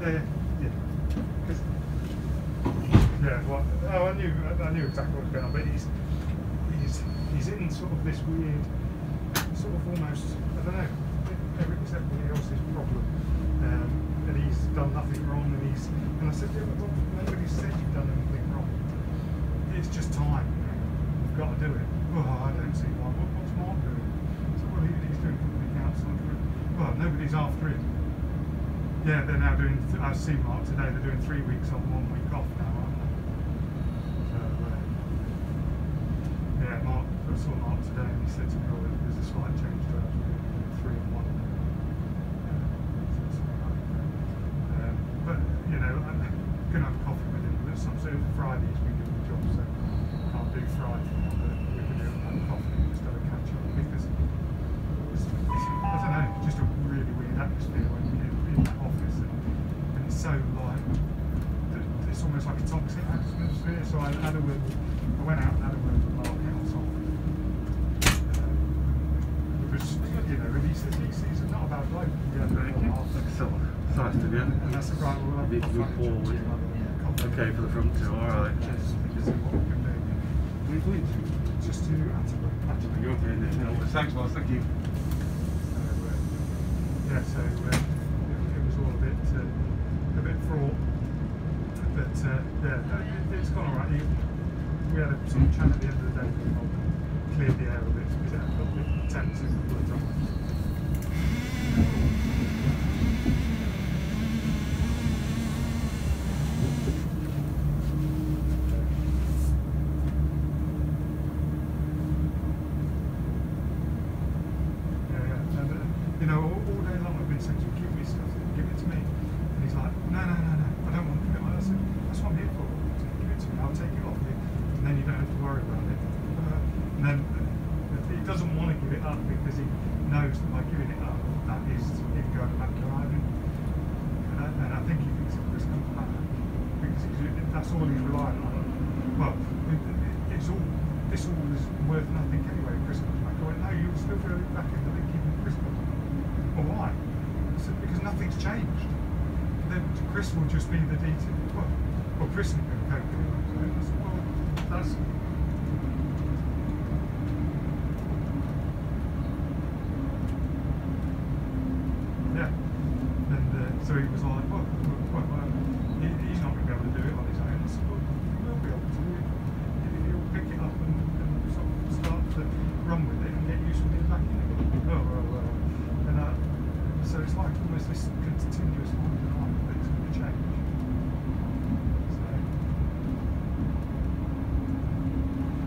Yeah, yeah. 'Cause- yeah, well, oh, I knew, I knew exactly what was going on, but he's, he's, he's in sort of this weird, sort of almost, I don't know, it's everybody else's problem. Um, and he's done nothing wrong, and he's, and I said, yeah, but well, nobody said you've done anything wrong. It's just time. You've got to do it. Oh, I don't see why. What, what's Mark doing? So, well, he, he's doing and I'm doing- Well, nobody's after him. Yeah, they're now doing. Th- I see Mark today. They're doing three weeks on, one week off now, aren't they? So, uh, yeah, Mark. I saw Mark today, and he said to me, "Oh, there's a slight change to. We're doing three and one." Um, but you know, I'm gonna have coffee with him. But some so Fridays we do the job, so can't do Friday. But we can do have coffee atmosphere. So I had a word, I went out and had a word with Mark. Um, it was, you know, and he says he's, he's not a bad bloke. Yeah, Thank you. So, it's nice to you. and that's the right. Need to move forward. chat to you, have coffee. Okay, for the front two, alright. Just, just see what we can do. Where are you to? Just to Atterbury. Atterbury. You're okay. No, thanks, boss. Thank you. So, uh, yeah, so uh, it, it was all a bit uh, a bit fraught, but uh, yeah, it's gone all right. We had a sort of chat at the end of the day, cleared the air a bit because it had a bit tense a of. Yeah, yeah. And, uh, you know, all, all day long I've been saying to him, give me stuff, give it to me. And he's like, no, no, no, no, I don't want to give it. I said, that's what I'm here for. Give it to me, I'll take it off you. And then you don't have to worry about it. Uh, and then he doesn't want to give it up because he knows that by giving it up, that is him going back Ireland. And I, and I think he thinks if Chris comes back, because that's all he's relying on. Well, it, it, it's all, this all is worth nothing anyway Chris comes back. I went, no, you'll still go back in the league even Chris. Well, why? Said, because nothing's changed. Then Chris will just be the DT. Well, well Chris going it. So I said, well, that's. Yeah. And uh, so he was like, well, well, well, well he, he's not going to be able to do it on his own. Well, he will be able to. He- He'll pick it up and, and start to run with it and get used to it back in again. Oh, well. And so it's like almost this continuous life that it's going to change.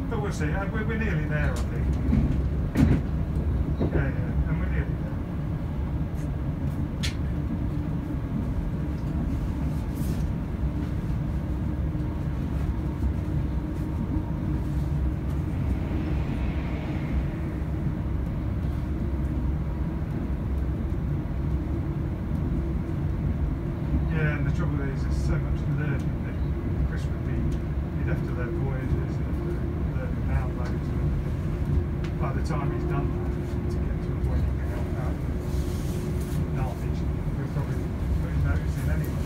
But we'll see. Uh, We're, nearly there, I think. Yeah, and we're nearly there. Yeah, and the trouble is, there's so much learning that Chris would be, he'd have to learn voyages, he'd have to learn downloads, and by the time he's done that, to get to a point he can help out knowledge, we'll probably put his notice in anyway.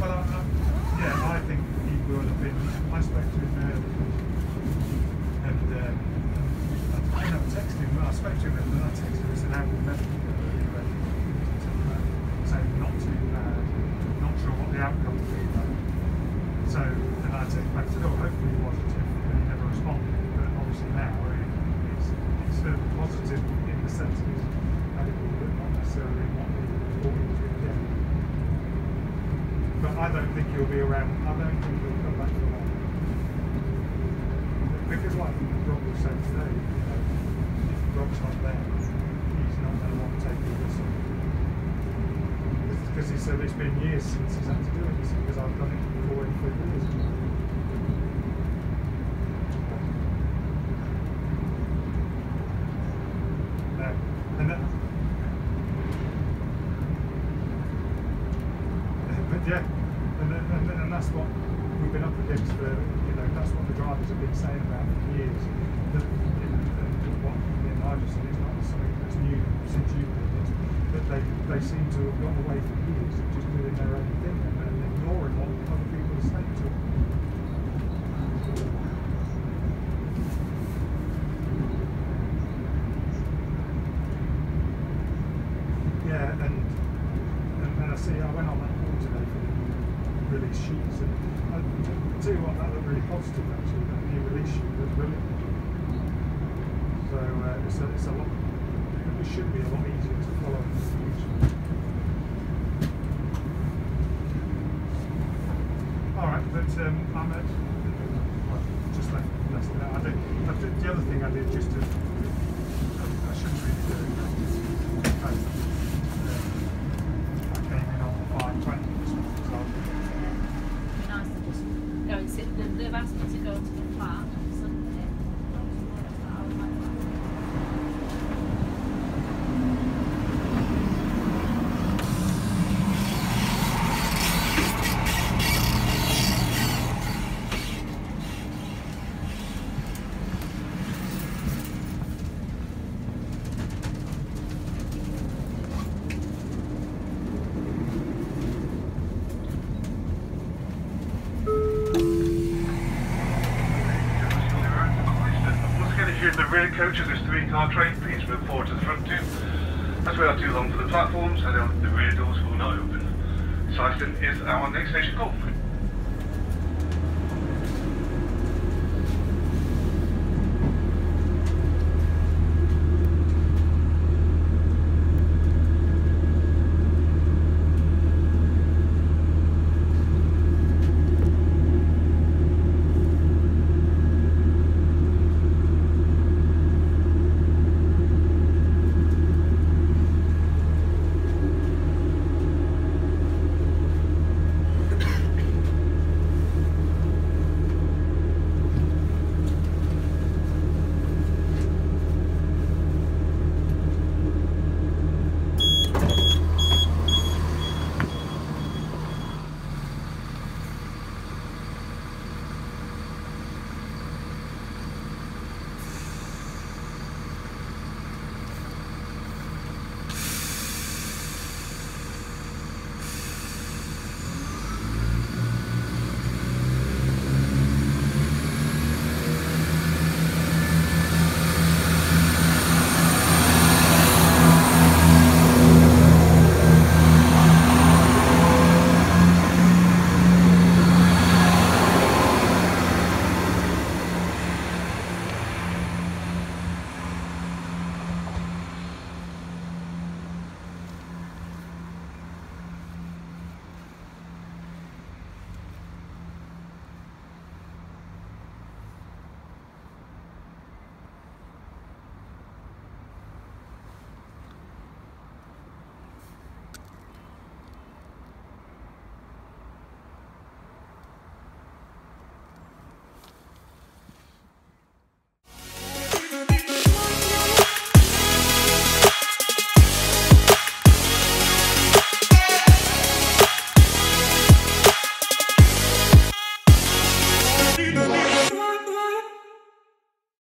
Well, I, I, yeah, I think he would have been. I spoke to him earlier, and um, I, I never texted him. I spoke to him, and then I texted him and said, "How will medical go?" He went, saying not too bad, not sure the outcome will be. So then I texted back, said, "Oh, hopefully positive," and he never responded. But obviously now it, it's it's still positive in the sense his medical, but not necessarily what the organs will get. But I don't think he'll be around. I don't think he'll come back for long. Because like Rob was saying today, you know, if Rob's not there, he's not going to want to take the risk. Said it's been years since he's had to do it. Because I've done it for 43 years. No. And that, but yeah, and, that's what we we've been up against for, you know, that's what the drivers have been saying about for years. That, what me and Nigel said, it's not something new but they, they seem to have gone away for years just doing their own thing and, ignoring what other people are saying to them. Yeah, and, and I see I went on that call the release sheets, I, tell you what, that looked really positive actually. That new release sheet brilliant. So uh, it's a it's a lot. It should be a lot easier to follow in the future. All right, but um, well, just left less than that. I did, I did the other thing I did just to. I shouldn't really do it. I, uh, I came in on five twenty this morning, so nice to just go and sit. They've asked me to go to the flat on Sunday. I was like, Once again, if you're in the rear three-car train, please move forward to the front two. As we are too long for the platforms, and the rear doors will not open. Syston is our next station call.